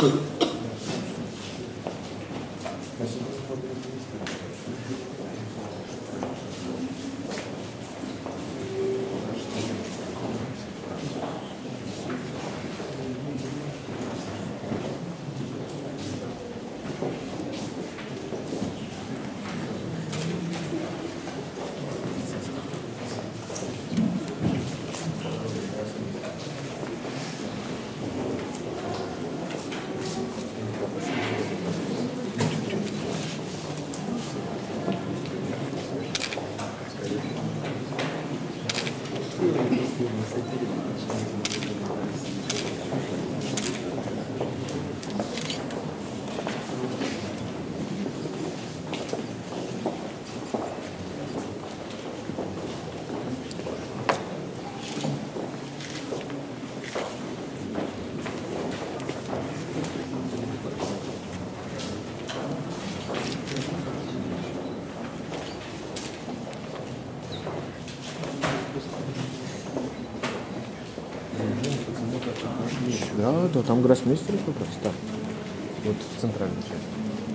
Спасибо. すいません。Да, да, там гроссмейстер как раз, да. Вот в центральной части.